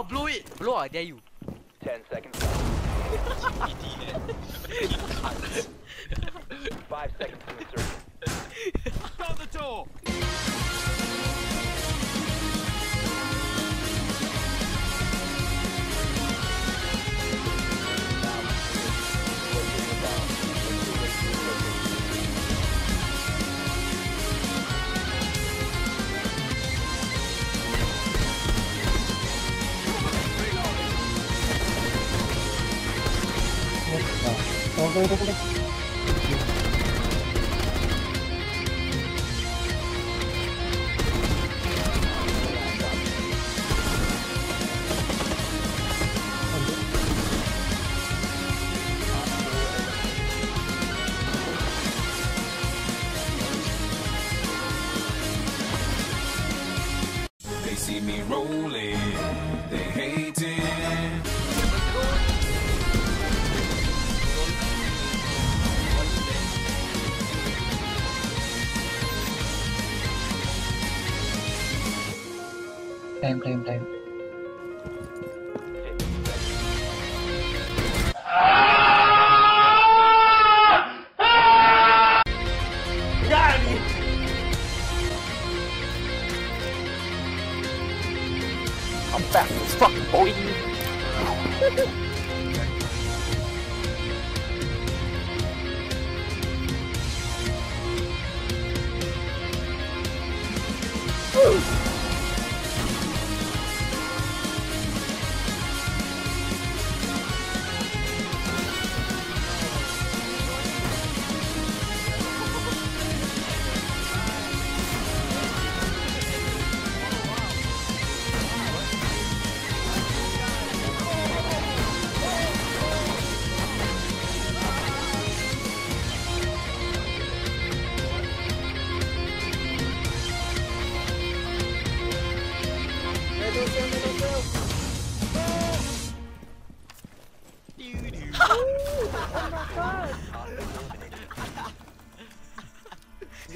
I'll blow it. Blow, I dare you. 10 seconds They see me rolling, Time, time, time. I'm back as fuck, boy.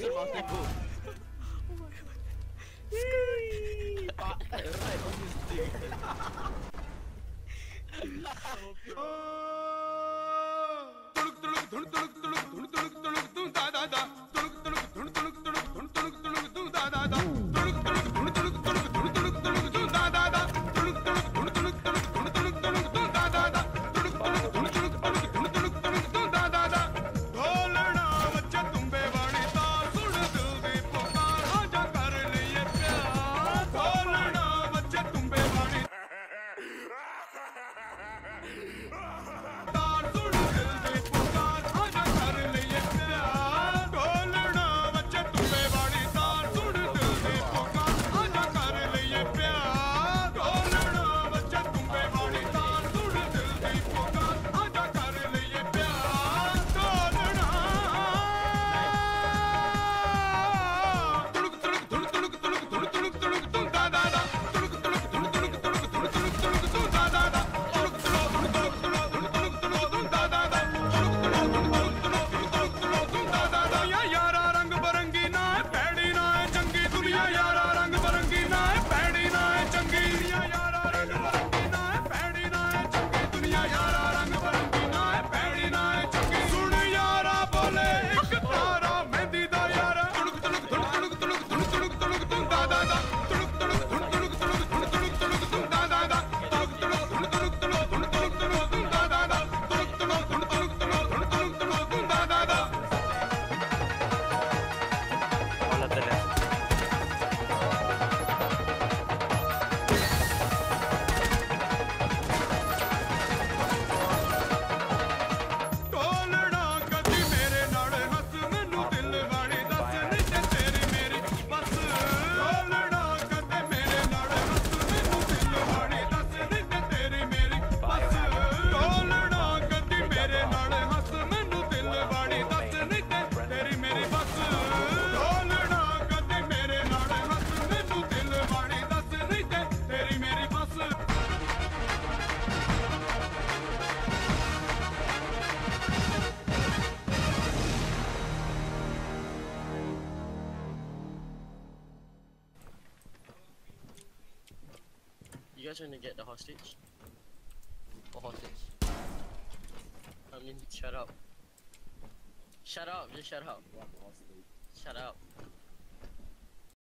Oh my god. Yay! Guys want to get the hostage? What hostage? I mean, shut up. Shut up, just shut up. Shut up.